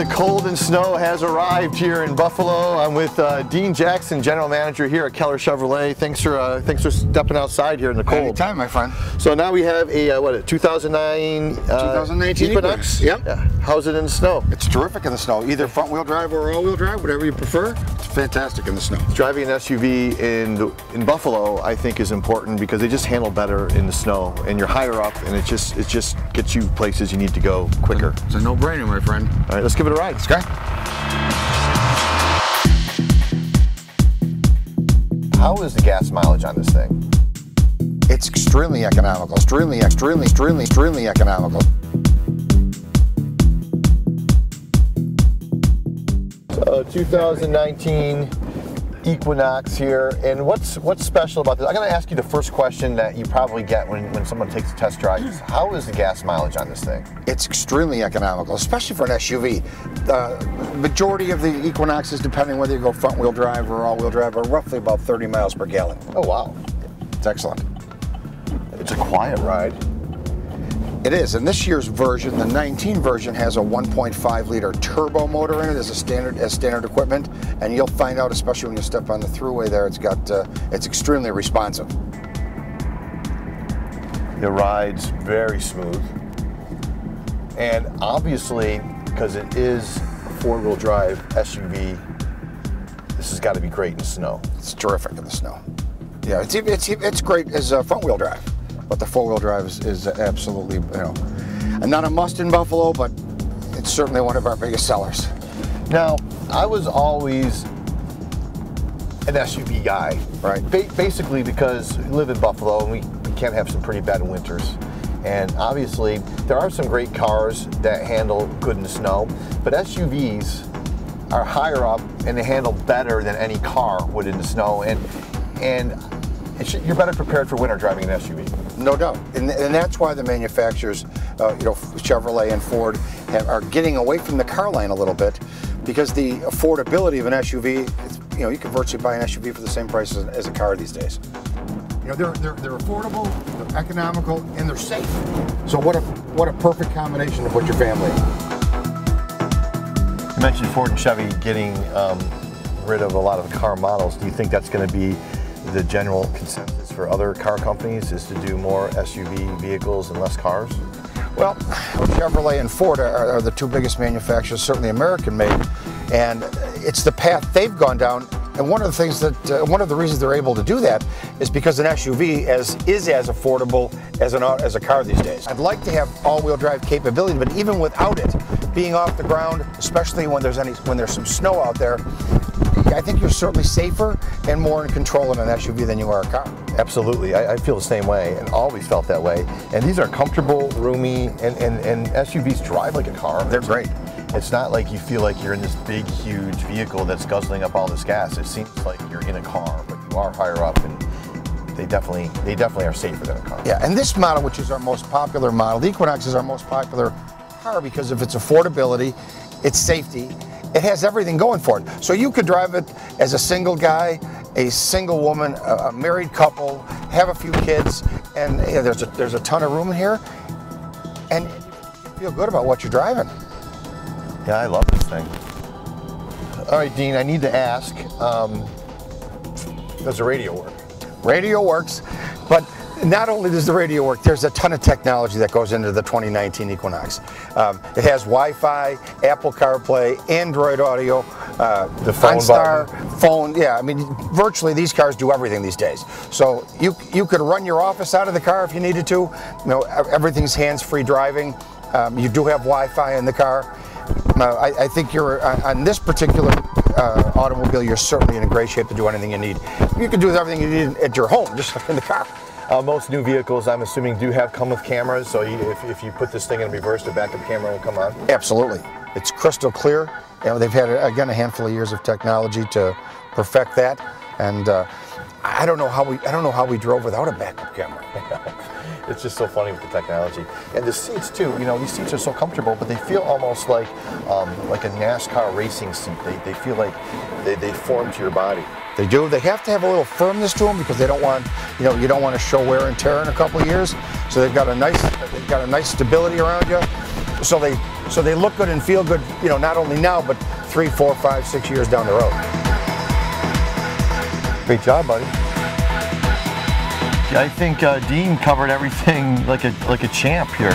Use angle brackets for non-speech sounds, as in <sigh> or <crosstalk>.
the cold and snow has arrived here in Buffalo. I'm with uh, Dean Jackson, general manager here at Keller Chevrolet. Thanks for uh, thanks for stepping outside here in the cold. Anytime, my friend. So now we have a uh, what a 2009 uh, 2019 Equinox. Yep. Yeah. How's it in the snow? It's terrific in the snow. Either front wheel drive or all wheel drive, whatever you prefer. It's fantastic in the snow. Driving an SUV in the, in Buffalo, I think, is important because they just handle better in the snow, and you're higher up, and it just it just gets you places you need to go quicker. It's a no-brainer, my friend. All right, let's give it a ride. Okay. How is the gas mileage on this thing? It's extremely economical. Extremely, extremely, extremely, extremely economical. Uh, 2019 Equinox here, and what's what's special about this? I'm going to ask you the first question that you probably get when, when someone takes a test drive: is How is the gas mileage on this thing? It's extremely economical, especially for an SUV. The uh, majority of the Equinoxes, depending whether you go front-wheel drive or all-wheel drive, are roughly about 30 miles per gallon. Oh wow, It's excellent. it's a quiet ride. It is, and this year's version, the 19 version, has a 1.5 liter turbo motor in it as a standard as standard equipment, and you'll find out, especially when you step on the throughway there, it's got uh, it's extremely responsive. It ride's very smooth, and obviously, because it is a four-wheel drive SUV, this has got to be great in snow. It's terrific in the snow. Yeah, it's it's it's great as a front wheel drive, but the four wheel drive is, is absolutely you know, not a must in Buffalo, but it's certainly one of our biggest sellers. Now, I was always an SUV guy, Right. Ba- basically because we live in Buffalo and we, we can have some pretty bad winters. And obviously, there are some great cars that handle good in the snow, but SUVs are higher up and they handle better than any car would in the snow. And and it should, you're better prepared for winter driving an SUV. No doubt, and, and that's why the manufacturers, uh, you know, Chevrolet and Ford, have, are getting away from the car line a little bit, because the affordability of an SUV, it's, you know, you can virtually buy an SUV for the same price as, as a car these days. You know, they're, they're they're affordable, they're economical, and they're safe. So what a what a perfect combination to put your family. in. You mentioned Ford and Chevy getting um, rid of a lot of the car models. Do you think that's going to be the general consensus for other car companies is to do more SUV vehicles and less cars? Well, Chevrolet and Ford are, are the two biggest manufacturers, certainly American made, and it's the path they've gone down. And one of the things that, uh, one of the reasons they're able to do that is because an SUV as, is as affordable as, an, as a car these days. I'd like to have all-wheel drive capability, but even without it, being off the ground, especially when there's any, when there's some snow out there, I think you're certainly safer and more in control in an SUV than you are a car. Absolutely, I, I feel the same way and always felt that way. And these are comfortable, roomy, and, and, and SUVs drive like a car. They're great. It's not like you feel like you're in this big, huge vehicle that's guzzling up all this gas. It seems like you're in a car, but you are higher up, and they definitely, they definitely are safer than a car. Yeah, and this model, which is our most popular model, the Equinox is our most popular car because of its affordability, its safety. It has everything going for it. So you could drive it as a single guy, a single woman, a, married couple, have a few kids, and yeah, there's a there's a ton of room in here, and you feel good about what you're driving. Yeah, I love this thing. All right, Dean, I need to ask, um, does the radio work? Radio works, but not only does the radio work, there's a ton of technology that goes into the 2019 Equinox. Um, it has Wi-Fi, Apple CarPlay, Android Auto, uh, The phone OnStar, phone. Yeah, I mean, virtually these cars do everything these days. So you you could run your office out of the car if you needed to. You know, everything's hands-free driving. Um, you do have Wi-Fi in the car. Uh, I, I think you're on, on this particular uh, automobile. You're certainly in a great shape to do anything you need. You can do everything you need at your home, just <laughs> in the car. Uh, most new vehicles, I'm assuming, do have come with cameras. So you, if, if you put this thing in reverse, the backup camera will come on. Absolutely. It's crystal clear. and they've had, again, a handful of years of technology to perfect that. And uh, I don't know how we I don't know how we drove without a backup camera. <laughs> It's just so funny with the technology and the seats too. You know, these seats are so comfortable, but they feel almost like um, like a NASCAR racing seat. They, they feel like they, they form to your body. They do. They have to have a little firmness to them because they don't want, you know, you don't want to show wear and tear in a couple of years. So they've got a nice, they've got a nice stability around you. So they So they look good and feel good, you know, not only now, but three, four, five, six years down the road. Great job, buddy. I think uh, Dean covered everything like a like a champ here.